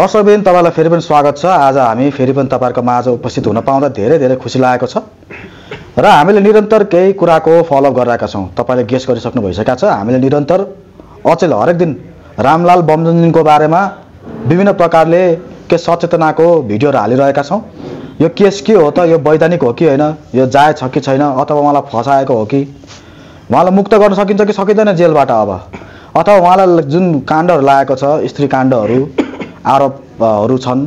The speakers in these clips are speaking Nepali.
दर्शकबिन तपाईँलाई फेरि पनि स्वागत छ। आज हामी फेरि पनि तपाईँहरूको माझ उपस्थित हुन पाउँदा धेरै धेरै खुसी लागेको छ। र हामीले निरन्तर केही कुराको फलोअप गरिरहेका छौँ। तपाईँले गेस गरिसक्नु भइसकेका छ। हामीले निरन्तर अचेल हरेक दिन रामलाल बमजनजीको बारेमा विभिन्न प्रकारले के सचेतनाको भिडियोहरू हालिरहेका छौँ। यो केस के हो त? यो वैधानिक हो कि होइन? यो जायज छ कि छैन? अथवा उहाँलाई फसाएको हो कि? उहाँलाई मुक्त गर्न सकिन्छ कि सकिँदैन जेलबाट अब? अथवा उहाँलाई जुन काण्डहरू लागेको छ स्त्री काण्डहरू आरोपहरू छन्।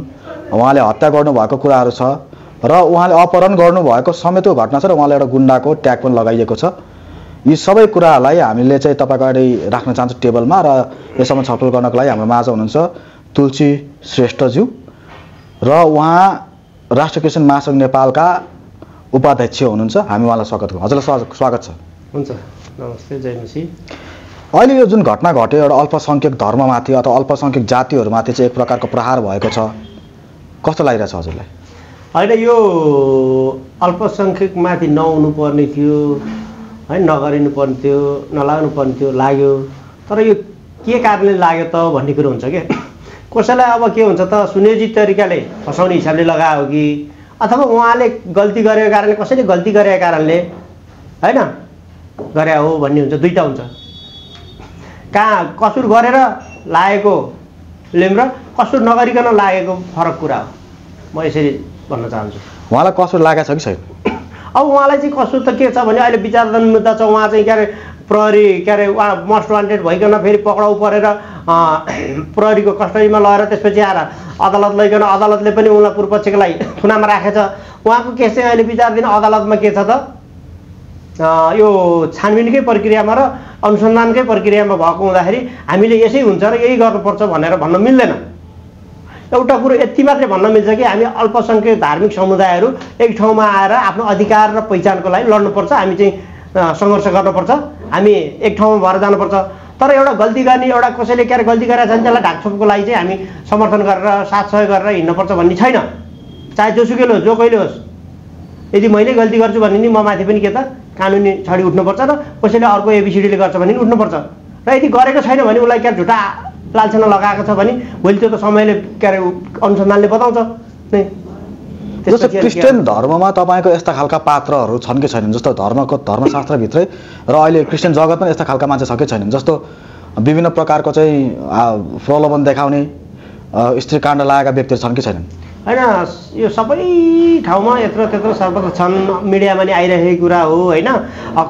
उहाँले हत्या गर्नुभएको कुराहरू छ र उहाँले अपहरण गर्नुभएको समेत घटना छ र उहाँलाई एउटा गुन्डाको ट्याग पनि लगाइएको छ। यी सबै कुराहरूलाई हामीले चाहिँ तपाईँको अगाडि राख्न चाहन्छौँ टेबलमा र यसमा छलफल गर्नको लागि हाम्रो माझ हुनुहुन्छ तुलसी श्रेष्ठज्यू। र उहाँ राष्ट्र किसान महासङ्घ नेपालका उपाध्यक्ष हुनुहुन्छ। हामी उहाँलाई स्वागत हजुरलाई स्वा- स्वागत छ। हुन्छ। नमस्ते जय मसी। अहिले यो जुन घटना घट्यो एउटा अल्पसङ्ख्यक धर्ममाथि अथवा अल्पसङ्ख्यक जातिहरूमाथि चाहिँ एक प्रकारको प्रहार भएको छ। कस्तो लागिरहेछ हजुरलाई? होइन यो अल्पसङ्ख्यकमाथि नहुनु पर्ने थियो है नगरिनु पर्ने थियो नलाग्नु पर्ने थियो लाग्यो। तर यो के कारणले लाग्यो त भन्ने कुरो हुन्छ क्या कसैलाई अब के हुन्छ त सुनियोजित तरिकाले फसाउने हिसाबले लगायो कि अथवा उहाँले गल्ती गरेको कारणले कसैले गल्ती गरेको कारणले होइन गरे हो भन्ने हुन्छ दुइटा हुन्छ। कहाँ कसुर गरेर लागेको लेम र कसुर नगरिकन लागेको फरक कुरा हो। म यसरी भन्न चाहन्छु। उहाँलाई कसो लागेको छ कि छैन? अब उहाँलाई चाहिँ कसो त के छ भने अहिले विचारधन मुद्दा छ उहाँ चाहिँ के अरे प्रहरी के अरे उहाँ मोस्ट वान्टेड भइकन फेरि पक्राउ परेर प्रहरीको कस्टडीमा लगेर त्यसपछि आएर अदालत लैकन अदालतले पनि उनलाई पूर्वपक्षकोलाई थुनामा राखेछ। उहाँको केस चाहिँ अहिले विचारधीन अदालतमा के छ त? यो छानबिनकै प्रक्रियामा र अनुसन्धानकै प्रक्रियामा भएको हुँदाखेरि हामीले यसै हुन्छ र यही गर्नुपर्छ भनेर भन्न मिल्दैन। एउटा कुरो यति मात्रै भन्न मिल्छ कि हामी अल्पसङ्ख्यक धार्मिक समुदायहरू एक ठाउँमा आएर आफ्नो अधिकार र पहिचानको लागि लड्नुपर्छ हामी चाहिँ सङ्घर्ष गर्नुपर्छ हामी एक ठाउँमा भएर जानुपर्छ। तर एउटा गल्ती गर्ने एउटा कसैले के गल्ती गरेर छ भने त्यसलाई ढाकछोपको लागि चाहिँ हामी समर्थन गरेर साथ सहयोग गरेर हिँड्नुपर्छ भन्ने छैन। चाहे जोसुकैले होस् जो कहिले होस्। यदि मैले गल्ती गर्छु भने नि म माथि पनि के त? कानुनी छडी उठ्नुपर्छ र कसैले अर्को एबिसिडीले गर्छ भने उठ्नुपर्छ। र यदि गरेको छैन भने उसलाई क्या झुटा लालछना लगाएको छ भने भोलि त्यो त समयले के अरे अनुसन्धानले बताउँछ। नै। जस्तो क्रिस्चियन धर्ममा तपाईँको यस्ता खालका पात्रहरू छन् कि छैनन्? जस्तो धर्मको धर्मशास्त्रभित्रै र अहिले क्रिस्चियन जगत पनि यस्ता खालका मान्छे छ कि छैनन्? जस्तो विभिन्न प्रकारको चाहिँ प्रलोभन देखाउने स्त्री काण्ड लागेका व्यक्तिहरू छन् कि छैनन्? होइन यो सबै ठाउँमा यत्रो त्यत्रो सर्वत्र छन्। मिडियामा नि आइरहेको कुरा हो होइन?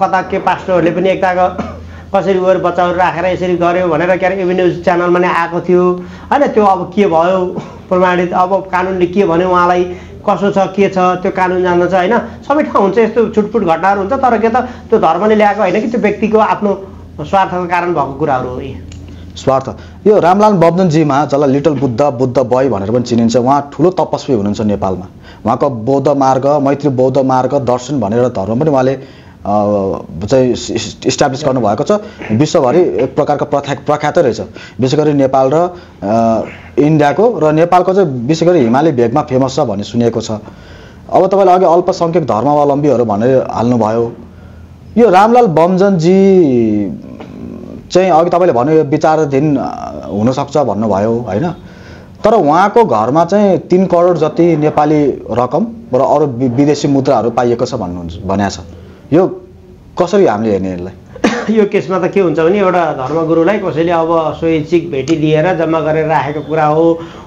कता के पास्टरहरूले पनि एकताको कसरी गएर बच्चाहरू राखेर यसरी गऱ्यो भनेर के अरे एभि न्युज च्यानलमा नै आएको थियो। होइन त्यो अब के भयो? प्रमाणित अब कानुनले के भन्यो उहाँलाई? कसो छ के छ? त्यो कानुन जान्दछ होइन? सबै ठाउँ हुन्छ यस्तो छुटपुट घटनाहरू हुन्छ तर के त त्यो धर्मले ल्याएको होइन कि त्यो व्यक्तिको आफ्नो स्वार्थको कारण भएको कुराहरू हो स्वार्थ। यो रामलाल बब्दनजीमा जसलाई लिटल बुद्ध बुद्ध बय भनेर पनि चिनिन्छ उहाँ ठुलो तपस्वी हुनुहुन्छ नेपालमा। उहाँको बौद्ध मार्ग मैत्री बौद्ध मार्ग दर्शन भनेर धर्म पनि उहाँले चाहिँ इस्टाब्लिस गर्नुभएको छ। विश्वभरि एक प्रकारको प्रख्या प्रख्यातै रहेछ। विशेष गरी नेपाल र इन्डियाको र नेपालको चाहिँ विशेष गरी हिमाली भेगमा फेमस छ भन्ने सुनिएको छ। अब तपाईँले अघि अल्पसङ्ख्यक धर्मावलम्बीहरू भनेर हाल्नुभयो। यो रामलाल बमजनजी चाहिँ अघि तपाईँले भन्यो यो विचाराधीन हुनसक्छ भन्नुभयो होइन? तर उहाँको घरमा चाहिँ तिन करोड जति नेपाली रकम र अरू विदेशी मुद्राहरू पाइएको छ भन्नुहुन्छ भनेको छ। यो कसरी हामीले हेर्ने यसलाई? यो केसमा त के हुन्छ भने एउटा धर्मगुरुलाई कसैले अब स्वैच्छिक भेटी लिएर जम्मा गरेर राखेको कुरा हो।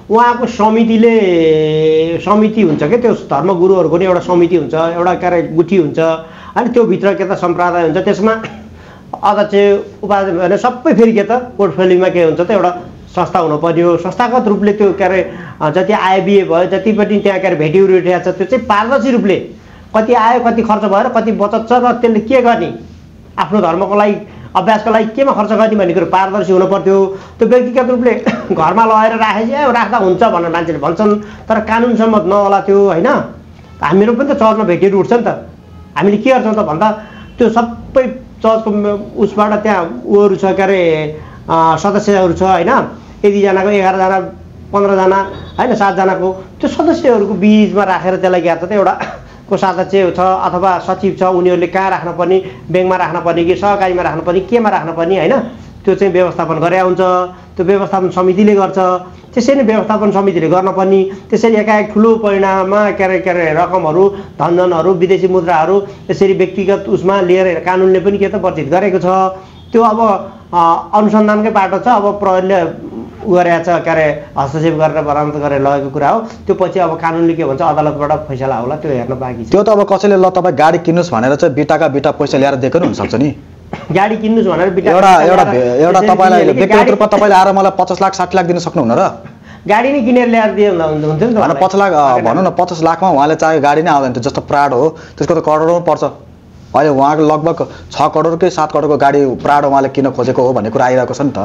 उहाँको समितिले समिति हुन्छ क्या त्यो धर्मगुरुहरूको नि एउटा समिति हुन्छ एउटा के अरे गुठी हुन्छ। अनि त्योभित्र के त सम्प्रदाय हुन्छ। त्यसमा अध्यक्ष उपाध्यक्ष भनेर सबै फेरि के त पोर्टफोलियोमा के हुन्छ त एउटा संस्था हुनुपर्ने हो संस्थागत रूपले त्यो के अरे जति आय बिहे भयो जति पनि त्यहाँ के अरे भेटी उठिरहेको छ त्यो चाहिँ पारदर्शी रूपले कति आयो कति खर्च भयो र कति बचत छ र त्यसले के गर्ने? आफ्नो धर्मको लागि अभ्यासको लागि केमा खर्च गर्ने भन्ने कुरो पारदर्शी हुनु पर्थ्यो। त्यो व्यक्तिगत रूपले घरमा लगेर राखेपछि ए राख्दा हुन्छ भनेर मान्छेले भन्छन् तर कानुन सम्मत नहोला त्यो होइन? हामीहरू पनि त चर्चमा भेटीहरू उठ्छ नि त। हामीले के गर्छौँ त भन्दा त्यो सबै चर्चको उसबाट त्यहाँ उहरू छ के अरे सदस्यहरू छ होइन? यतिजनाको एघारजना पन्ध्रजना होइन सातजनाको। त्यो सदस्यहरूको बिचमा राखेर त्यसलाई के गर्छ त एउटा कोषाध्यक्ष छ अथवा सचिव छ उनीहरूले कहाँ राख्न पर्ने? ब्याङ्कमा राख्न पर्ने कि सहकारीमा राख्न पर्ने? केमा राख्न पर्ने होइन? त्यो चाहिँ व्यवस्थापन गरे हुन्छ त्यो व्यवस्थापन समितिले गर्छ। त्यसै नै व्यवस्थापन समितिले गर्न पर्ने त्यसरी एकाएक ठुलो परिणाममा के अरे के अरे रकमहरू धनधनहरू विदेशी मुद्राहरू यसरी व्यक्तिगत उसमा लिएर कानुनले पनि के त वर्जित गरेको छ। त्यो अब अनुसन्धानकै बाटो छ अब प्रहरीले गरेको छ के अरे हस्तक्षेप गरेर बरामद गरेर लगेको कुरा हो। त्यो पछि अब कानुनले के भन्छ अदालतबाट फैसला होला त्यो हेर्न बाँकी त्यो त अब कसैले ल तपाईँ गाडी किन्नुहोस् भनेर चाहिँ बिटाका बिटा पैसा ल्याएर दिएको नि हुनसक्छ नि। गाडी किन्नुहोस् भनेर एउटा तपाईँलाई व्यक्तिगत रूपमा तपाईँले आएर मलाई पचास लाख साठी लाख दिन सक्नुहुन्न र? गाडी नै किनेर ल्याएर दिए हुन्थ्यो नि त। पचास लाख भनौँ न पचास लाखमा उहाँले चाहे गाडी नै आउँदैन थियो जस्तो प्राडो हो त्यसको त करोडौँ पर्छ। अहिले उहाँको लगभग छ करोडकै सात करोडको गाडी प्राडो उहाँले किन खोजेको हो भन्ने कुरा आइरहेको छ नि त।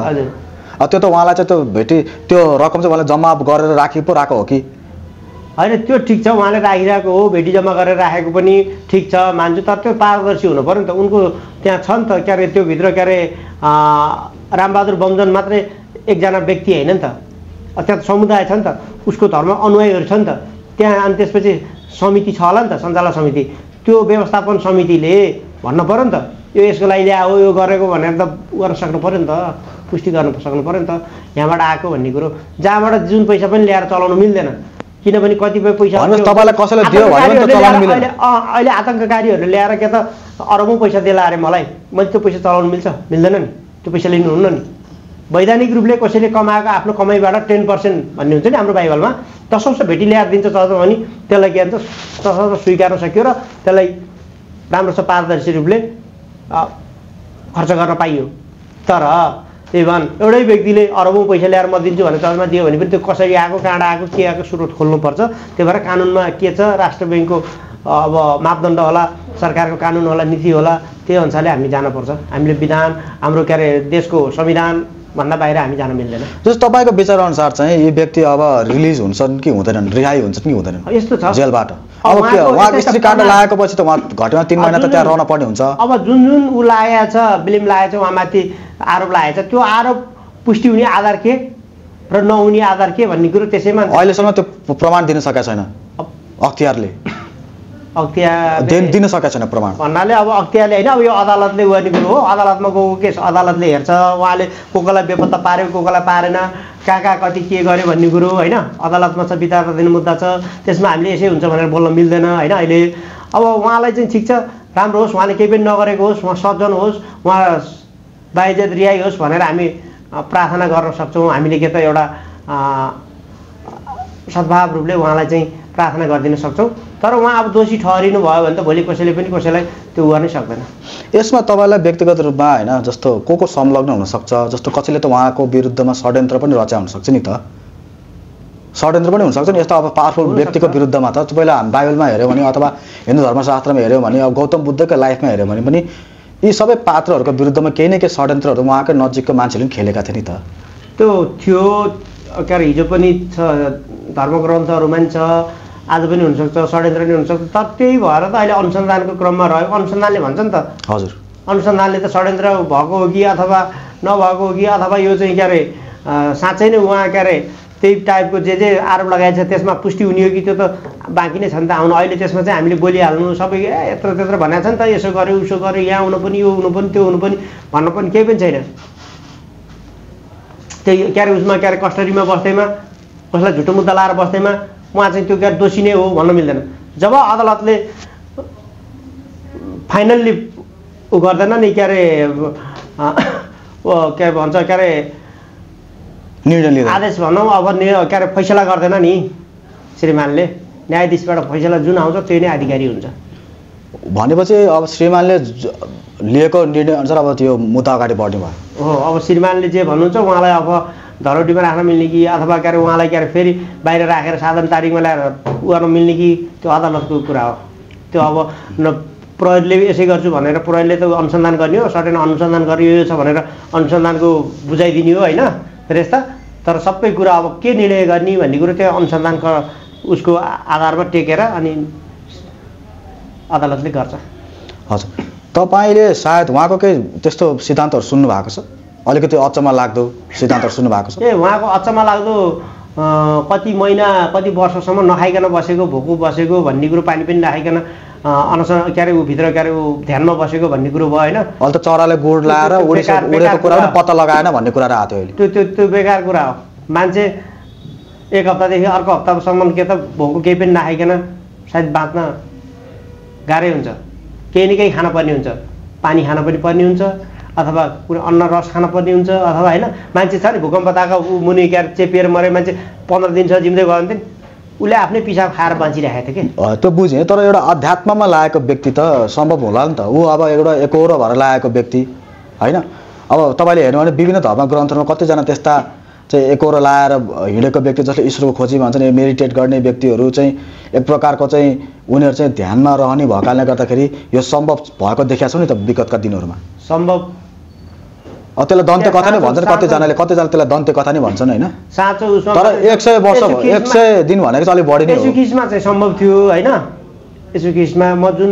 त्यो त उहाँलाई चाहिँ त्यो भेटी त्यो रकम चाहिँ उहाँले जम्मा गरेर राखी पो राखेको हो कि? होइन त्यो ठिक छ उहाँले राखिरहेको हो भेटी जम्मा गरेर राखेको पनि ठिक छ। मान्छु तर त्यो पारदर्शी हुनु पऱ्यो नि त। उनको त्यहाँ छ नि त के अरे त्योभित्र के अरे रामबहादुर बमजन मात्रै एकजना व्यक्ति होइन नि त। त्यहाँ समुदाय छ नि त। उसको धर्म अनुयायीहरू छ नि त। त्यहाँ अनि त्यसपछि समिति छ होला नि त सञ्चालक समिति। त्यो व्यवस्थापन समितिले भन्नु पऱ्यो नि त। यो यसको लागि ल्यायो यो गरेको भनेर त गर्न सक्नु पऱ्यो नि त। पुष्टि गर्नु सक्नु पऱ्यो नि त। यहाँबाट आएको भन्ने कुरो। जहाँबाट जुन पैसा पनि ल्याएर चलाउनु मिल्दैन। किनभने कतिपय पैसा तपाईँलाई कसैले दियो भने पनि त चलाउनु मिल्दैन। अहिले आतङ्ककारीहरूले ल्याएर के त अरबौँ पैसा दिएला अरे मलाई। मैले त्यो पैसा चलाउनु मिल्छ? मिल्दैन नि। त्यो पैसा लिनुहुन्न नि। वैधानिक रूपले कसैले कमाएको आफ्नो कमाइबाट टेन पर्सेन्ट भन्ने हुन्छ नि हाम्रो बाइबलमा तसर्थ भेटी ल्याएर दिन्छ चल्छ भने त्यसलाई के भन्छ तसर्थ स्वीकार्न सक्यो र त्यसलाई राम्रोसँग पारदर्शी रूपले खर्च गर्न पाइयो। तर त्यही एउटै व्यक्तिले अरबौँ पैसा ल्याएर म दिन्छु भनेर चर्चमा दियो भने पनि त्यो कसरी आएको कहाँबाट आएको के आएको स्रोत खोल्नुपर्छ। त्यही भएर कानुनमा के छ? राष्ट्र ब्याङ्कको अब मापदण्ड होला सरकारको कानुन होला नीति होला त्यही अनुसारले हामी जानुपर्छ। हामीले विधान हाम्रो के अरे देशको संविधान भन्दा बाहिर हामी जान मिल्दैन। जस्तो तपाईँको विचारअनुसार चाहिँ यी व्यक्ति अब रिलिज हुन्छन् कि हुँदैनन् रिहाई हुन्छन् कि हुँदैनन्? यस्तो छ। जेलबाट। अब के उहाँको स्त्री पुरा- लागेको पछि त उहाँ घटना तिन महिना त त्यहाँ रहन पर्ने हुन्छ। अब जुन जुन ऊ लागेको छ ब्लेम लागेको छ उहाँमाथि आरोप लागेको छ त्यो आरोप पुष्टि हुने आधार के र नहुने आधार के भन्ने कुरो त्यसैमा अहिलेसम्म त्यो प्रमाण दिन सकेको छैन। अख्तियारले। अख्तियार दिन दिन सकेको छैन प्रमाण। भन्नाले अब अख्तियारले होइन अब यो अदालतले गर्ने कुरो हो। अदालतमा गएको केस अदालतले हेर्छ। उहाँले को कोलाई बेपत्ता पार्यो को कोलाई पारेन। कहाँ कहाँ कति के गर्यो भन्ने कुरो होइन। अदालतमा छ विचाराधीन मुद्दा छ। त्यसमा हामीले यसै हुन्छ भनेर बोल्न मिल्दैन होइन अहिले। अब उहाँलाई चाहिँ ठिक छ। राम्रो होस्। उहाँले केही पनि नगरेको होस्। उहाँ सज्जन होस्। उहाँ बाइजेत रिहाई होस् भनेर हामी प्रार्थना गर्न सक्छौँ। हामीले के त एउटा सद्भाव रूपले उहाँलाई चाहिँ प्रार्थना गरिदिन सक्छौँ। तर उहाँ अब दोषी ठहरिनु भयो भने त भोलि कसैले पनि कसैलाई त्यो गर्नै सक्दैन। यसमा तपाईँलाई व्यक्तिगत रूपमा होइन जस्तो को को संलग्न हुनसक्छ जस्तो कसैले त उहाँको विरुद्धमा षड्यन्त्र पनि रच्या हुनसक्छ नि त। षड्यन्त्र पनि हुनसक्छ नि यस्तो अब पावरफुल। व्यक्तिको विरुद्धमा त। तपाईँले हामी बाइबलमा हेऱ्यौँ भने अथवा हिन्दू धर्मशास्त्रमा हेऱ्यौँ भने अब गौतम बुद्धकै लाइफमा हेऱ्यौँ भने पनि यी सबै पात्रहरूको विरुद्धमा केही न केही षड्यन्त्रहरू उहाँकै नजिकको मान्छेले पनि खेलेका थिए नि त। त्यो थियो के अरे हिजो पनि छ धर्मग्रन्थहरूमा पनि छ। आज पनि हुनसक्छ षड्यन्त्र पनि हुनसक्छ तर त्यही भएर त अहिले अनुसन्धानको क्रममा रह्यो। अनुसन्धानले भन्छ नि त। हजुर। अनुसन्धानले त षड्यन्त्र भएको हो कि अथवा नभएको हो कि अथवा यो चाहिँ के अरे साँच्चै नै उहाँ के अरे त्यही टाइपको जे जे आरोप लगाएको छ त्यसमा पुष्टि हुने हो कि त्यो त बाँकी नै छ नि त। आउनु अहिले त्यसमा चाहिँ हामीले बोलिहाल्नु सबै ए यत्रो त्यत्रो भनेको छ नि त यसो गर्यो उसो गर्यो यहाँ हुनु पनि यो हुनु पनि त्यो हुनु पनि भन्नु पनि केही पनि छैन। त्यही के अरे उसमा के अरे कस्टडीमा बस्दैमा कसैलाई झुटो मुद्दा लाएर बस्दैमा उहाँ चाहिँ त्यो के अरे दोषी नै हो भन्न मिल्दैन। जब अदालतले फाइनल्ली ऊ गर्दैन नि के अरे के भन्छ के अरे निर्णय आदेश भनौँ अब के अरे फैसला गर्दैन नि श्रीमानले। न्यायाधीशबाट फैसला जुन आउँछ त्यही नै अधिकारी हुन्छ। भनेपछि अब श्रीमानले लिएको निर्णय अनुसार अब त्यो मुद्दा अगाडि बढ्ने भयो। हो अब श्रीमानले जे भन्नुहुन्छ उहाँलाई अब धरोटीमा राख्न मिल्ने कि अथवा के अरे उहाँलाई के अरे फेरि बाहिर राखेर साधन तारिकमा ल्याएर गर्न मिल्ने कि त्यो अदालतको कुरा हो। त्यो अब प्रहरीले यसै गर्छु भनेर प्रहरीले त अनुसन्धान गर्ने हो सर्टेन अनुसन्धान गरियो यो छ भनेर अनुसन्धानको बुझाइदिने हो होइन यस्ता तर सबै कुरा अब के निर्णय गर्ने भन्ने कुरो त्यो अनुसन्धानको उसको आधारमा टेकेर अनि अदालतले गर्छ। हजुर। तपाईँले सायद उहाँको केही त्यस्तो सिद्धान्तहरू सुन्नु भएको छ? अलिकति अचम्म लाग्दो सिद्धान्तहरू सुन्नु भएको छ? ए उहाँको अचम्म लाग्दो कति महिना कति वर्षसम्म नखाइकन बसेको भोको बसेको भन्ने कुरो पानी पनि नखाइकन अनसन के अरे ऊ भित्र के अरे ऊ ध्यानमा बसेको भन्ने कुरो भयो होइन अहिले त चराले गुड लाएर उडेको कुरा पनि। पत्ता लगाएन भन्ने कुरा आएको थियो अहिले। त्यो त्यो त्यो बेकार कुरा हो। मान्छे एक हप्तादेखि अर्को हप्तासम्म के त भोको केही पनि नखाइकन सायद बाँच्न गाह्रै हुन्छ। केही न केही खान पर्ने हुन्छ। पानी खान पनि पर्ने हुन्छ अथवा कुनै अन्न रस खान पर्ने हुन्छ अथवा होइन मान्छे छ नि भूकम्पताको ऊ मुनि क्या चेपिएर मरे मान्छे पन्ध्र दिनसम्म जिउँदै गयो भने उसले आफ्नै पिसाब खाएर बाँचिरहेको थियो कि। त्यो बुझेँ तर एउटा अध्यात्ममा लागेको व्यक्ति त सम्भव होला नि त। ऊ अब एउटा एकहोरो भएर लागेको व्यक्ति होइन? अब तपाईँले हेर्नु भने विभिन्न धर्म ग्रन्थहरूमा कतिजना त्यस्ता चाहिँ एकहोरो लाएर हिँडेको व्यक्ति जसले ईश्वरको खोजी भन्छ नि मेडिटेट गर्ने व्यक्तिहरू चाहिँ एक प्रकारको चाहिँ उनीहरू चाहिँ ध्यानमा रहने भएकाले गर्दाखेरि यो सम्भव भएको देखिया छौँ नि त विगतका दिनहरूमा? सम्भव। त्यसलाई दन्त्य कथा नै भन्छन् कतिजनाले कतिजनाले त्यसलाई दन्त्य कथा नै भन्छन् होइन? साँचो तर एक सय वर्ष एक सय दिन भनेको चाहिँ अलिक बढी नै किसमा चाहिँ सम्भव थियो होइन? यसो किसमा म जुन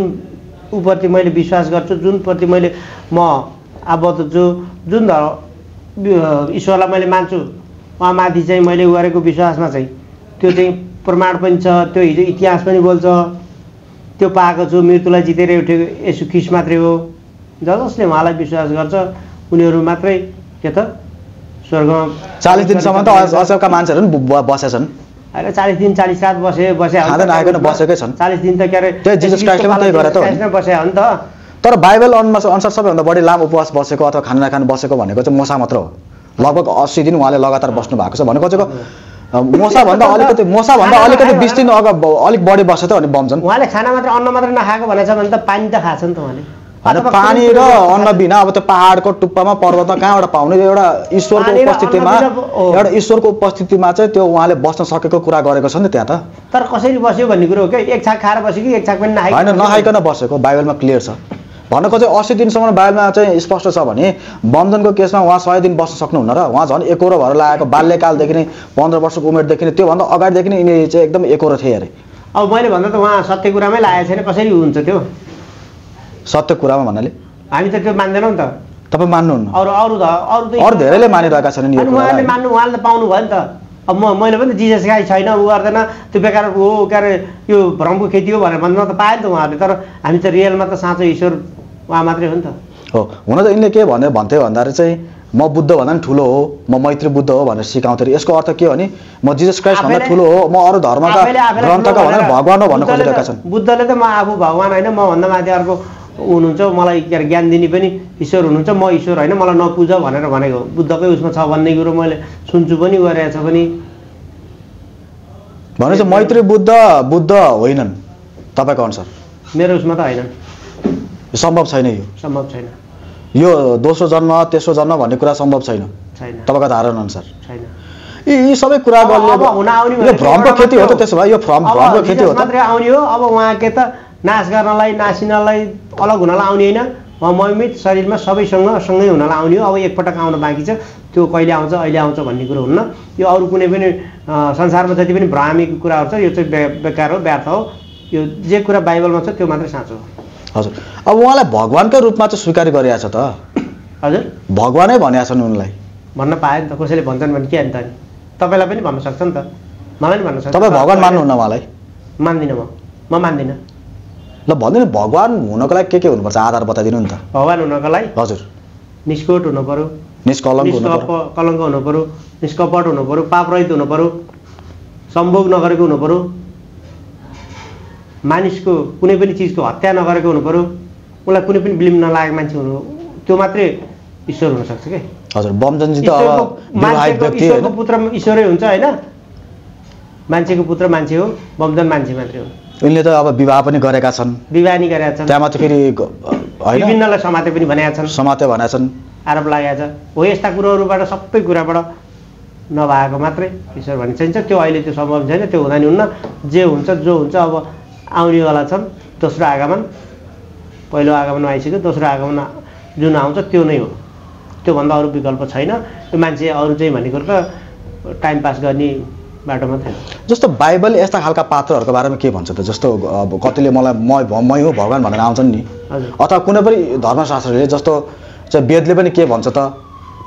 ऊप्रति मैले विश्वास गर्छु जुनप्रति मैले म आबद्ध छु जुन धर्म ईश्वरलाई मैले मान्छु उहाँमाथि चाहिँ मैले गरेको विश्वासमा चाहिँ त्यो चाहिँ प्रमाण पनि छ त्यो हिजो इतिहास पनि बोल्छ। त्यो पाएको छु मृत्युलाई जितेर उठेको यसो किस मात्रै हो। ज जसले उहाँलाई विश्वास गर्छ उनीहरू मात्रै के त स्वर्गमा चालिस दिनसम्म त अचेलका मान्छेहरू पनि बसेछन्। अहिले चालिस दिन चालिस रात बसे बसे बसेकै छन्। चालिस दिन त के अरे। बसे हो नि त। तर बाइबल अनुसार अनुसार सबैभन्दा बढी लामो उपवास बसेको अथवा खाना नखानु बसेको भनेको चाहिँ मोसा मात्र हो। लगभग अस्सी दिन उहाँले लगातार बस्नु भएको छ भनेको चाहिँ मोसाभन्दा अलिकति मोसाभन्दा अलिकति बिस दिन अगाडि अलिक बढी बसे त अनि बम्छन् उहाँले खाना मात्र अन्न मात्र नखाएको भनेछ भने त पानी त खाएको छ नि त उहाँले। होइन पानी र अन्न बिना अब त्यो पाहाडको टुप्पामा पर्वतमा कहाँबाट पाउने एउटा ईश्वरको उपस्थितिमा। एउटा ईश्वरको उपस्थितिमा चाहिँ त्यो उहाँले बस्न सकेको कुरा गरेको छ नि त त्यहाँ त। तर कसरी बस्यो भन्ने कुरो हो क्या? एक छाक खाएर बस्यो कि एक छाक पनि नखाइ होइन नखाइकन बसेको बाइबलमा क्लियर छ। भनेको चाहिँ अस्सी दिनसम्म बाइबलमा चाहिँ स्पष्ट छ भने बन्धनको केसमा उहाँ सय दिन बस्न सक्नुहुन्न र उहाँ झन् एकरो भएर लागेको बाल्यकालदेखि नै पन्ध्र वर्षको उमेरदेखि नै त्योभन्दा अगाडिदेखि नै यिनी चाहिँ एकदम एकरो थिए अरे। अब मैले भन्दा त उहाँ सत्य कुरामै लागेको छैन कसरी हुन्छ त्यो? सत्य कुरामा भन्नाले? हामी त त्यो मान्दैनौँ नि त। तपाईँ मान्नुहुन्न। अरू अरू त अरू त अरू धेरैले मानिरहेका छन्। उहाँले मान्नु उहाँले त पाउनु भयो नि त। अब म मैले पनि जिजस गाई छैन ऊ गर्दैन। त्यो बेकार हो के अरे यो भ्रमको खेती हो भनेर भन्न त पायो नि त उहाँहरूले। तर हामी त रियलमा त साँचो ईश्वर उहाँ मात्रै हो नि त। हो हुन त यिनले के भने भन्थे भन्दाखेरि चाहिँ म बुद्ध भन्दा पनि ठुलो हो म मैत्री बुद्ध हो भनेर सिकाउँथे अरे। यसको अर्थ के हो भने म जिजस क्राइस्ट भन्दा ठुलो हो म अरू धर्मका ग्रन्थका भनेर भगवान हो भन्न खोजिरहेका छन्। बुद्धले त म आफू भगवान् होइन मभन्दा माथि अर्को हुनुहुन्छ मलाई के अरे ज्ञान दिने पनि ईश्वर हुनुहुन्छ म ईश्वर होइन मलाई नपुज भनेर भनेको। बुद्धकै उसमा छ भन्ने कुरो मैले सुन्छु पनि गरिरहेको छ पनि। भनेपछि मैत्री बुद्ध बुद्ध होइनन्। तपाईँको अनुसार? मेरो उसमा त होइन यो सम्भव छैन यो। सम्भव छैन। यो दोस्रो जन्म तेस्रो जन्म भन्ने कुरा सम्भव छैन। तपाईँको धारणा अनुसार। छैन। यी यी सबै कुरा अब- गर्ने अब हुन आउने यो भ्रमको खेती हो त त्यसो भए यो भ्रम भ्रमको खेती हो मात्रै आउने हो। अब उहाँ के त नाश गर्नलाई नासिनलाई अलग हुनलाई आउने होइन। उहाँ मर्मित शरीरमा सबैसँग सँगै हुनलाई आउने हो। अब एकपटक आउन बाँकी छ। त्यो कहिले आउँछ अहिले आउँछ भन्ने कुरो हुन्न। यो अरू कुनै पनि संसारमा जति पनि भ्रामिक कुराहरू छ यो चाहिँ बेकार हो व्यर्थ हो। यो जे कुरा बाइबलमा छ त्यो मात्रै साँचो हो। हजुर। अब उहाँलाई भगवान्कै रूपमा चाहिँ स्वीकार गरिएको छ त। हजुर। भगवानै भनेका छन् उनलाई। भन्न पायो नि त कसैले भन्छन् भने के अन्त नि तपाईँलाई पनि भन्न सक्छ नि त। मलाई पनि भन्न सक्छ। तपाईँ भगवान् मान्नुहुन्न उहाँलाई? मान्दिनँ म। म मान्दिनँ। ल भनिदिनु भगवान् हुनको लागि के के हुनुपर्छ आधार बताइदिनु नि त। भगवान् हुनको लागि हजुर। निष्कोट हुनु पऱ्यो निष्कलङ्क कलङ्क हुनु पऱ्यो निष्कपट हुनु पऱ्यो पापरहित हुनु पऱ्यो सम्भोग नगरेको हुनु पऱ्यो मानिसको कुनै पनि चिजको हत्या नगरेको हुनु पऱ्यो। उसलाई कुनै पनि बिलिम नलागेको मान्छे हुनु त्यो मात्रै ईश्वर हुनसक्छ क्या हजुर बमजनजी त अब ईश्वरको विवाहित मान्छेको ईश्वरको पुत्र ईश्वरै हुन्छ होइन। मान्छेको पुत्र मान्छे हो बमजन मान्छे मात्रै हो। उनले त अब विवाह पनि गरेका छन्। विवाह नि गरेका छन्। त्यहाँ माथि फेरि विभिन्नलाई समाते पनि भनेका छन्। समाते भनेका छन्। आरोप लागेको छ। हो यस्ता कुरोहरूबाट सबै कुराबाट नभएको मात्रै ईश्वर भन्ने चाहिन्छ त्यो अहिले त्यो सम्भव छैन त्यो हुँदा नि हुन्न। जे हुन्छ जो हुन्छ अब आउनेवाला छन् दोस्रो आगमन पहिलो आगमन आइसक्यो दोस्रो आगमन जुन आउँछ त्यो नै हो। त्योभन्दा अरू विकल्प छैन। त्यो मान्छे अरू चाहिँ भनेको त टाइम पास गर्ने बाटो मात्रै हो। जस्तो बाइबल यस्ता खालका पात्रहरूको बारेमा के भन्छ त? जस्तो अब कतिले मलाई म मै हो भगवान् भनेर आउँछन् नि। हजुर। अथवा कुनै पनि धर्मशास्त्रले जस्तो चाहिँ वेदले पनि के भन्छ त?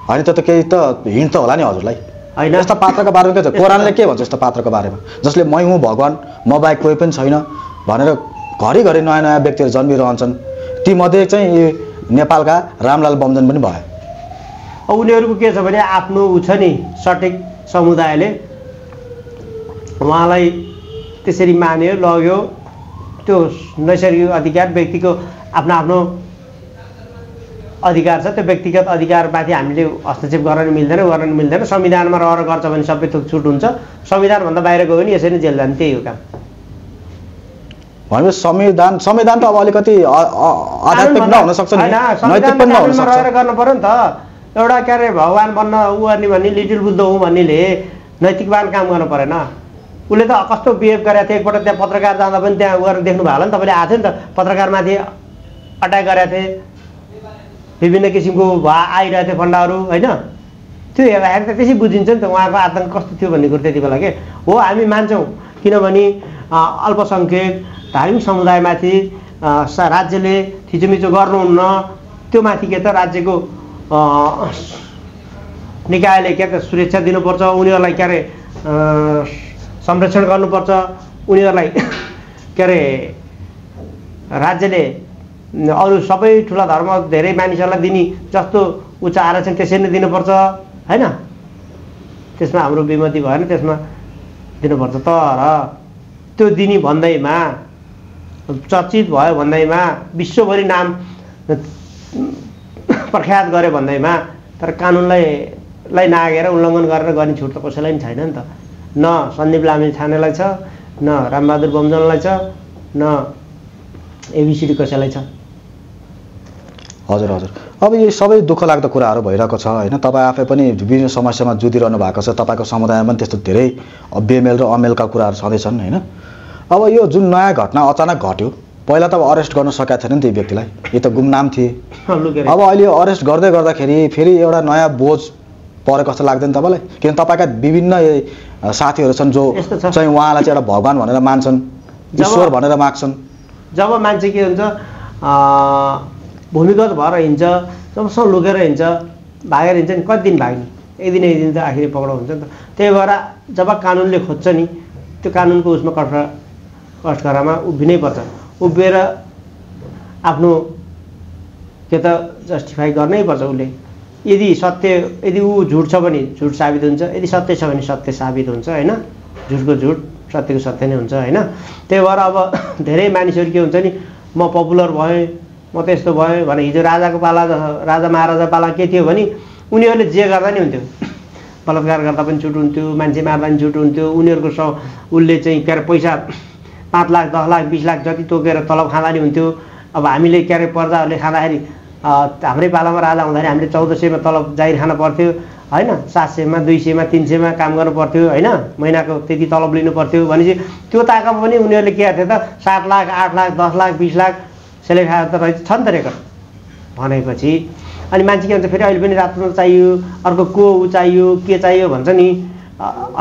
होइन त्यो त केही त हिँड त होला नि हजुरलाई। होइन। यस्ता पात्रको बारेमा के छ? कोरानले के भन्छ यस्तो पात्रको बारेमा? जसले मै हुँ भगवान् म बाहेक कोही पनि छैन। भनेर घरिघरि नयाँ नयाँ व्यक्तिहरू जन्मिरहन्छन्। तीमध्ये चाहिँ नेपालका रामलाल बमजन पनि अब उनीहरूको के छ भने आफ्नो ऊ छ नि सठिक समुदायले उहाँलाई त्यसरी मान्यो लग्यो। त्यो नैसर्गिक अधिकार व्यक्तिको आफ्नो आफ्नो अधिकार छ। त्यो व्यक्तिगत अधिकारमाथि हामीले हस्तक्षेप गर्न मिल्दैन गर्न मिल्दैन। संविधानमा रहेर गर्छ भने सबै थोक छुट हुन्छ। संविधानभन्दा बाहिर गयो भने यसरी नै जेल जाने त्यही हो काम। भनेपछि संविधान संविधान त अब अलिकति आध्यात्मिक नहुन सक्छ नि। नैतिक पनि रहेर गर्नु पर्यो नि त। एउटा के अरे भगवान् बन्न ऊ गर्ने भन्ने लिटिल बुद्ध हो भन्नेले नैतिकवान काम गर्नु परेन। उसले त कस्तो बिहेभ गरेको थियो एकपल्ट त्यहाँ पत्रकार जाँदा पनि त्यहाँ उ गरेर देख्नु भयो होला नि तपाईँले आएको थियो नि त पत्रकारमाथि अट्याक गरेका थिए। विभिन्न किसिमको भा आइरहेको थियो फन्डाहरू होइन? त्यो हेर्दाखेरि त त्यसै बुझिन्छ नि त उहाँको आतङ्क कस्तो थियो भन्ने कुरो त्यति बेला के? हो हामी मान्छौँ। किनभने अल्पसङ्ख्यक धार्मिक समुदायमाथि राज्यले थिचोमिचो गर्नुहुन्न। त्यो माथि के त राज्यको निकायले के त सुरक्षा दिनुपर्छ उनीहरूलाई के अरे संरक्षण गर्नुपर्छ। उनीहरूलाई के अरे राज्यले अरू सबै ठुला धर्म धेरै मानिसहरूलाई दिने जस्तो उच्च आरक्षण त्यसरी नै दिनुपर्छ होइन? त्यसमा हाम्रो विमति भएन त्यसमा दिनुपर्छ। तर त्यो दिने भन्दैमा चर्चित भयो भन्दैमा विश्वभरि नाम प्रख्यात गऱ्यो भन्दैमा तर कानुनलाई लाई नागेर उल्लङ्घन गरेर गर्ने छुट त कसैलाई पनि छैन नि त। न सन्दीप लामी छानेलाई छ न रामबहादुर बमजनलाई छ न एबिसिडी कसैलाई छ। हजुर हजुर। अब यी सबै दुःख लाग्दो कुराहरू भइरहेको छ होइन? तपाईँ आफै पनि विभिन्न समस्यामा जुधिरहनु भएको छ तपाईँको समुदायमा पनि त्यस्तो धेरै बेमेल र अमेलका कुराहरू छँदैछन् होइन? अब यो जुन नयाँ घटना अचानक घट्यो पहिला त अब अरेस्ट गर्न सकेका थिएन नि त्यो व्यक्तिलाई। यो त गुमनाम थिए। अब अहिले अरेस्ट गर्दै गर्दाखेरि फेरि एउटा नयाँ बोझ परेको जस्तो लाग्दैन तपाईँलाई? किन तपाईँका विभिन्न साथीहरू छन् जो। चाहिँ उहाँलाई चाहिँ एउटा भगवान् भनेर मान्छन् ईश्वर भनेर माग्छन्। जब मान्छे के हुन्छ भूमिगत भएर हिँड्छ जबसम्म लुकेर हिँड्छ भागेर हिँड्छ नि कति दिन भाग्ने एक दिन एक दिन त आखिरी पक्राउ हुन्छ नि त। त्यही भएर जब कानुनले खोज्छ नि त्यो कानुनको उसमा कठ कठघरामा उभिनै पर्छ। उभिएर आफ्नो के त जस्टिफाई गर्नै पर्छ उसले। यदि सत्य यदि ऊ झुट छ भने झुट साबित हुन्छ यदि सत्य छ भने सत्य साबित हुन्छ होइन? झुटको झुट सत्यको सत्य नै हुन्छ होइन? त्यही भएर अब धेरै मानिसहरू के हुन्छ नि म पपुलर भएँ म त यस्तो भएँ भने हिजो राजाको पाला राजा महाराजा पाला के थियो भने उनीहरूले जे गर्दा नि हुन्थ्यो। बलात्कार गर्दा पनि छुट हुन्थ्यो मान्छे मार्दा पनि छुट हुन्थ्यो। उनीहरूको स उसले चाहिँ के अरे पैसा पाँच लाख दस लाख बिस लाख जति तोकेर तलब खाँदा नि हुन्थ्यो। अब हामीले के अरे प्रजाहरूले खाँदाखेरि हाम्रै पालामा राजा हुँदाखेरि हामीले चौध सयमा तलब जाहिर खान पर्थ्यो होइन? सात सयमा दुई सयमा तिन सयमा काम गर्नु पर्थ्यो होइन? महिनाको त्यति तलब लिनु पर्थ्यो भनेपछि त्यो ताकामा पनि उनीहरूले के गर्थ्यो त सात लाख आठ लाख दस लाख बिस लाख सेलेक्ट खाएर त रहेछ छ नि त रेकर्ड। भनेपछि अनि मान्छे के भन्छ फेरि अहिले पनि रातो चाहियो अर्को को ऊ चाहियो के चाहियो भन्छ नि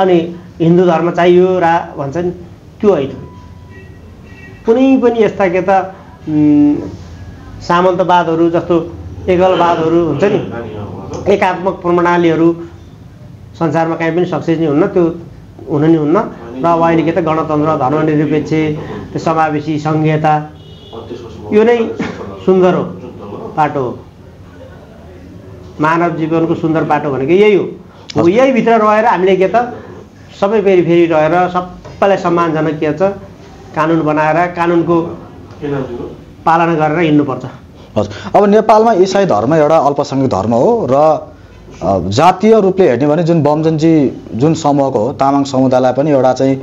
अनि हिन्दू धर्म चाहियो रा भन्छ नि त्यो होइन। कुनै पनि यस्ता के त सामन्तवादहरू जस्तो एकलवादहरू हुन्छ नि एकात्मक प्रणालीहरू संसारमा काहीँ पनि सक्सेस नै हुन्न त्यो हुन नि हुन्न। र अब अहिले के त गणतन्त्र धर्मनिरपेक्ष त्यो समावेशी सङ्घीयता यो नै सुन्दर हो बाटो हो। मानव जीवनको सुन्दर बाटो भनेको यही हो। हो यही भित्र रहेर हामीले के त सबै फेरि फेरि रहेर सबैलाई सम्मानजनक के छ। कानुन बनाएर कानुनको पालना गरेर हिँड्नुपर्छ। हजुर। अब नेपालमा इसाई धर्म एउटा अल्पसङ्ख्यक धर्म हो र जातीय रूपले हेर्ने भने जुन बमजनजी जुन समूहको हो तामाङ समुदायलाई पनि एउटा चाहिँ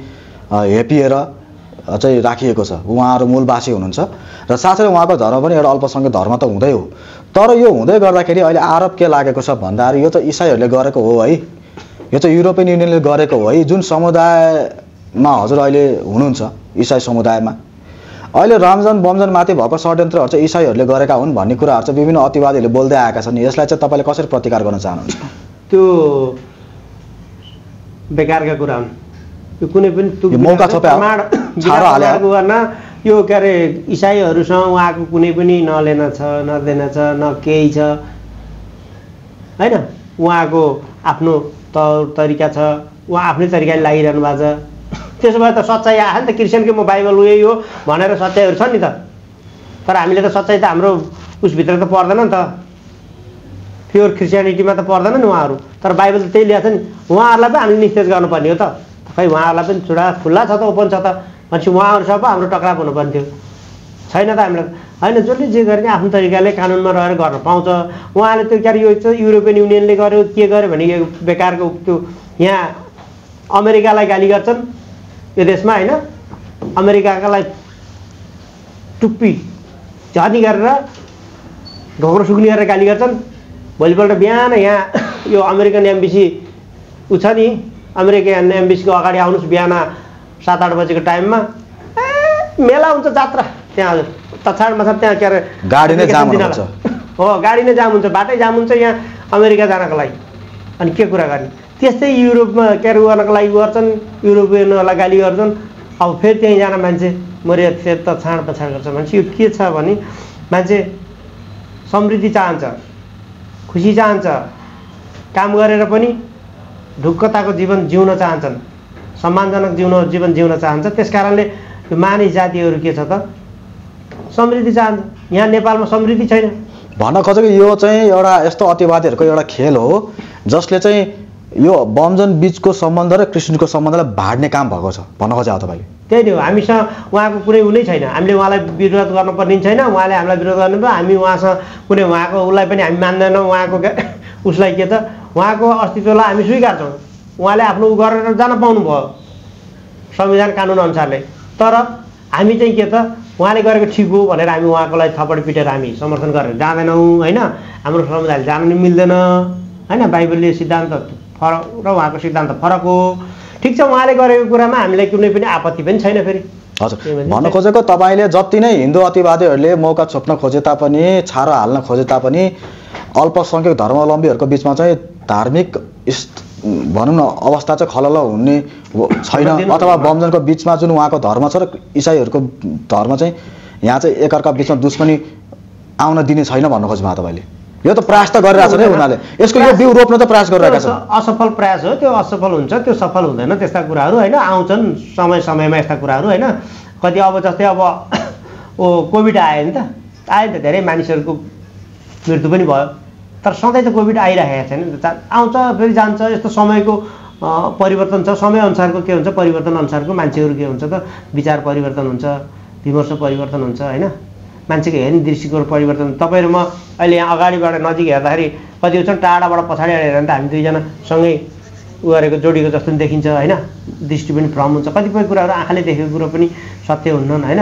हेपिएर चाहिँ राखिएको छ। उहाँहरू मूलवासी हुनुहुन्छ। र साथै उहाँको धर्म पनि एउटा अल्पसङ्ख्यक धर्म त हुँदै हो। तर यो हुँदै गर्दाखेरि अहिले आरोप के लागेको छ भन्दाखेरि यो त इसाईहरूले गरेको हो है। यो त युरोपियन युनियनले गरेको हो है। जुन समुदायमा हजुर अहिले हुनुहुन्छ। इसाई समुदायमा। अहिले रमजान बमजानमाथि भएको षड्यन्त्रहरू चाहिँ इसाईहरूले गरेका हुन् भन्ने कुराहरू चाहिँ विभिन्न अतिवादीहरूले बोल्दै आएका छन्। यसलाई चाहिँ तपाईँले कसरी प्रतिकार गर्न चाहनुहुन्छ? त्यो बेकारका कुरा हुन्। यो कुनै पनि मौका गर्न यो के अरे इसाईहरूसँग उहाँको कुनै पनि नलेन छ नदेन छ न केही छ। होइन? उहाँको आफ्नो तौर तरिका छ। उहाँ आफ्नै तरिकाले लागिरहनु भएको छ। त्यसो भए त सच्चाइ आयो नि त क्रिस्चियनकै म बाइबल यही हो भनेर सच्चाइहरू छ नि त। तर हामीले त सच्चाइ त हाम्रो उसभित्र त पर्दैन नि त। प्योर क्रिस्चियनिटीमा त पर्दैन नि उहाँहरू। तर बाइबल त त्यही ल्याएको छ नि उहाँहरूलाई पो हामीले निस्तेज गर्नुपर्ने हो त। खै उहाँहरूलाई पनि छुडा खुल्ला छ त ओपन छ त। भनेपछि उहाँहरूसँग पो हाम्रो टक्राप हुनुपर्ने थियो छैन त हामीलाई होइन जसले जे गरे नि आफ्नो तरिकाले कानुनमा रहेर गर्न पाउँछ। उहाँले त्यो क्यारे यो युरोपियन युनियनले गर्यो के गर्यो भने यो बेकारको त्यो यहाँ अमेरिकालाई गाली गर्छन्। यो देशमा होइन अमेरिकाकालाई टुप्पी झर्नी गरेर घोक्रो सुक्नी गरेर गाली गर्छन्। भोलिपल्ट बिहान यहाँ यो अमेरिकन एम्बेसी ऊ छ नि अमेरिकन एम्बेसीको अगाडि आउनुहोस् बिहान सात आठ बजेको टाइममा। ए, मेला हुन्छ जात्रा। त्यहाँ हजुर तछाड मछाड त्यहाँ के अरे गाडी नै जाम। हो गाडी नै जाम हुन्छ बाटै जाम हुन्छ यहाँ अमेरिका जानको लागि। अनि के कुरा गर्ने? त्यस्तै युरोपमा के अरे गर्नको लागि गर्छन् युरोपियनहरूलाई गाली गर्छन्। अब फेरि त्यहीँ मान्छे मर्या फेरि त छाड पछाड गर्छ। मान्छे यो के छ भने मान्छे समृद्धि चाहन्छ खुसी चाहन्छ काम गरेर पनि ढुक्कताको जीवन जिउन चाहन्छन् सम्मानजनक जिउन जीवन जिउन चाहन्छ। त्यस कारणले यो मानिस जातिहरू के छ त समृद्धि चाहन्छ। यहाँ नेपालमा समृद्धि छैन। भन्न खोजेको यो चाहिँ एउटा यस्तो अतिवादीहरूको एउटा खेल हो जसले चाहिँ यो बमजन बिचको सम्बन्ध र क्रिस्चियनको सम्बन्धलाई भाड्ने काम भएको छ। भन्न खोजेको तपाईँले त्यही नै हो हामीसँग उहाँको कुनै उ नै छैन। हामीले उहाँलाई विरोध गर्नुपर्ने छैन उहाँले हामीलाई विरोध गर्नु हामी उहाँसँग कुनै उहाँको उसलाई पनि हामी मान्दैनौँ उहाँको उसलाई के त उहाँको अस्तित्वलाई हामी स्वीकार्छौँ उहाँले आफ्नो उ गरेर जान पाउनुभयो संविधान कानुन अनुसारले। तर हामी चाहिँ के त उहाँले गरेको ठिक हो भनेर हामी उहाँको लागि थप्पड पिटेर हामी समर्थन गरेर जाँदैनौँ होइन? हाम्रो समुदायले जानु नि मिल्दैन होइन? बाइबलीय सिद्धान्त फरक र उहाँको सिद्धान्त फरक हो। ठिक छ उहाँले गरेको कुरामा हामीलाई कुनै पनि आपत्ति पनि छैन फेरि। हजुर। भन्न खोजेको तपाईँले जति नै हिन्दू अतिवादीहरूले मौका छोप्न खोजे तापनि छारो हाल्न खोजे तापनि अल्पसङ्ख्यक धर्मावलम्बीहरूको बिचमा चाहिँ धार्मिक भनौँ न अवस्था चाहिँ खलल हुने छैन। अथवा बमजनको बिचमा जुन उहाँको धर्म छ र इसाईहरूको धर्म चाहिँ यहाँ चाहिँ एकअर्का बिचमा दुश्मनी आउन दिने छैन भन्नु खोज्नुभयो तपाईँले। यो त प्रयास त गरिरहेको छ नि उनीहरूले। यसको यो बिउ रोप्न त प्रयास गरिरहेका छन्। असफल प्रयास हो त्यो असफल हुन्छ त्यो सफल हुँदैन त्यस्ता कुराहरू होइन? आउँछन् समय समयमा यस्ता कुराहरू होइन? कति अब जस्तै अब ओ कोभिड आयो नि त आयो नि त धेरै मानिसहरूको मृत्यु पनि भयो। तर सधैँ त कोभिड आइरहेको छैन नि त। आउँछ फेरि जान्छ यस्तो समयको परिवर्तन छ। समयअनुसारको के हुन्छ? परिवर्तन अनुसारको मान्छेहरू के हुन्छ त? विचार परिवर्तन हुन्छ विमर्श परिवर्तन हुन्छ होइन? मान्छेको हेर्ने दृष्टिकोण परिवर्तन। तपाईँ र म अहिले यहाँ अगाडिबाट नजिक हेर्दाखेरि कति हुन्छ टाढाबाट पछाडि हेरेर त हामी दुईजना सँगै उ गरेको जोडिएको जस्तो पनि देखिन्छ होइन? दृष्टि पनि भ्रम हुन्छ। कतिपय कुराहरू आँखाले देखेको कुरो पनि सत्य हुन्नन् होइन?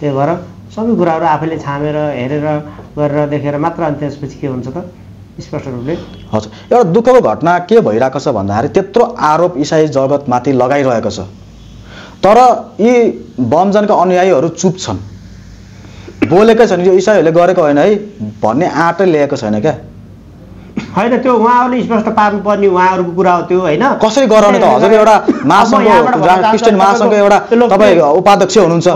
त्यही भएर सबै कुराहरू आफैले छामेर हेरेर गरेर देखेर मात्र अनि त्यसपछि के हुन्छ त? स्पष्ट रूपले। हजुर। एउटा दुःखको घटना के भइरहेको छ भन्दाखेरि त्यत्रो आरोप इसाई जगतमाथि लगाइरहेको छ। तर यी बमजनका अनुयायीहरू चुप छन्। बोलेकै छन् यो इसाईहरूले गरेको होइन है? भन्ने आँटै ल्याएको छैन क्या। होइन त्यो उहाँहरूले स्पष्ट पार्नुपर्ने उहाँहरूको कुरा हो त्यो होइन? कसरी गराउने त? हजुर एउटा महासङ्घ क्रिस्चियन महासङ्घ एउटा तपाईँ उपाध्यक्ष हुनुहुन्छ।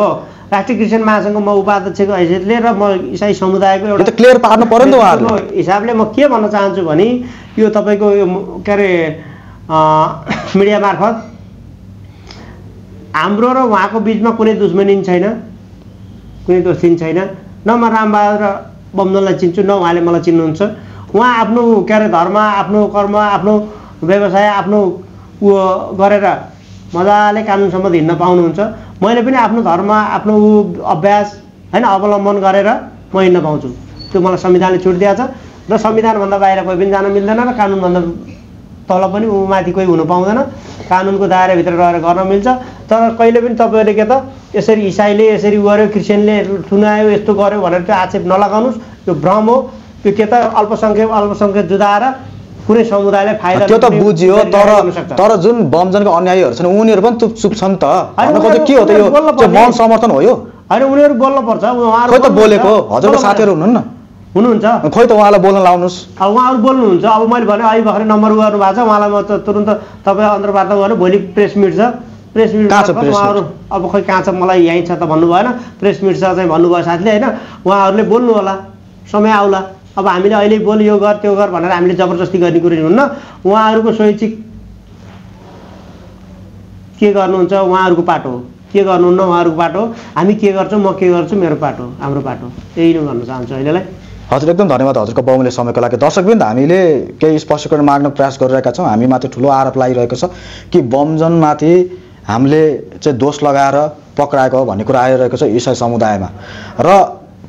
राष्ट्रिय क्रिस्चियन महासङ्घको म उपाध्यक्षको हैसियतले र म इसाई समुदायको एउटा क्लियर पार्नु पऱ्यो नि त उहाँहरूले। व्यक्तिको हिसाबले म के भन्न चाहन्छु भने यो तपाईँको यो के अरे मिडिया मार्फत हाम्रो र उहाँको बिचमा कुनै दुश्मनी छैन। कुनै दोस्ती पनि छैन। न म रामबहादुर बमदललाई चिन्छु न उहाँले मलाई चिन्नुहुन्छ। उहाँ आफ्नो के अरे धर्म आफ्नो कर्म आफ्नो व्यवसाय आफ्नो उ गरेर मजाले कानुनसम्म हिँड्न पाउनुहुन्छ। मैले पनि आफ्नो धर्म आफ्नो उ अभ्यास होइन अवलम्बन गरेर म हिँड्न पाउँछु। त्यो मलाई संविधानले छुट दिएको छ र संविधानभन्दा बाहिर कोही पनि जान मिल्दैन र कानुनभन्दा तल पनि ऊ माथि कोही हुनु पाउँदैन। कानुनको दायराभित्र रहेर गर्न मिल्छ। तर कहिले पनि तपाईँहरूले के त यसरी इसाईले यसरी गर्यो क्रिस्चियनले थुनायो यस्तो गर्यो भनेर त्यो आक्षेप नलगाउनुहोस्। यो भ्रम हो। त्यो के त अल्पसङ्ख्यक अल्पसङ्ख्यक जुदाएर कुनै समुदायलाई फाइदा त्यो त बुझियो। तर। तर जुन बमजनका अनुयायीहरू छन् उनीहरू पनि चुप चुप छन् त। के हो त यो। समर्थन हो यो? होइन उनीहरू बोल्न पर्छ। उहाँहरू त। बोलेको हजुरको साथीहरू हुनुहुन्न। हुनुहुन्छ? खोइ त उहाँलाई बोल्न लाउनुहोस्। अब उहाँहरू बोल्नुहुन्छ। अब मैले भने अहिले भर्खरै नम्बर गर्नु भएको छ। उहाँलाई म त तुरन्त तपाईँ अन्तर्वार्ता गर्नु भोलि प्रेस मिट छ। Press meet? उहाँहरू अब खोइ कहाँ छ? मलाई यहीँ छ त भन्नु भएन प्रेस मिट छ चाहिँ भन्नुभयो साथीले होइन। उहाँहरूले बोल्नु होला। समय आउला। अब हामीले अहिले बोल यो गर त्यो गर भनेर हामीले जबरजस्ती गर्ने कुरो हुन्न उहाँहरूको स्वैच्छिक के गर्नुहुन्छ? उहाँहरूको पाटो हो। के गर्नुहुन्न? उहाँहरूको पाटो हो। हामी के गर्छौँ? म के गर्छु? मेरो पाटो हो। हाम्रो पाटो यही नै भन्न चाहन्छु अहिलेलाई। हजुर एकदम धन्यवाद हजुरको बहुमूल्य समयको लागि। दर्शकबिन्द हामीले केही स्पष्टीकरण माग्न प्रयास गरिरहेका छौँ। हामीमाथि ठुलो आरोप लागिरहेको छ कि बमजनमाथि हामीले चाहिँ दोष लगाएर पक्राएको हो भन्ने कुरा आइरहेको छ इसाई समुदायमा। र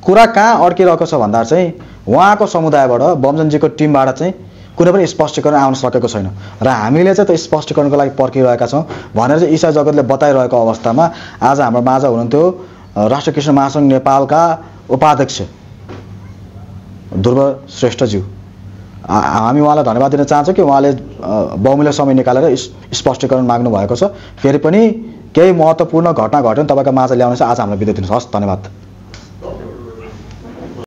कुरा कहाँ अड्किरहेको छ भन्दा चाहिँ उहाँको समुदायबाट बमजनजीको टिमबाट चाहिँ कुनै पनि स्पष्टीकरण आउन सकेको छैन। र हामीले चाहिँ त्यो स्पष्टीकरणको लागि पर्खिरहेका छौँ भनेर चाहिँ इसाई जगतले बताइरहेको अवस्थामा आज हाम्रो माझ हुनुहुन्थ्यो अ, राष्ट्रिय कृष्ण महासङ्घ नेपालका उपाध्यक्ष। ध्रुव श्रेष्ठज्यू हामी उहाँलाई धन्यवाद दिन चाहन्छौँ कि उहाँले बहुमूल्य समय निकालेर स्प- स्पष्टीकरण माग्नु भएको छ। फेरि पनि केही महत्त्वपूर्ण घटना घट्यो भने तपाईँको माझ ल्याउनु चाहिँ आज हामीलाई बिदा दिनुहोस्। हस् धन्यवाद।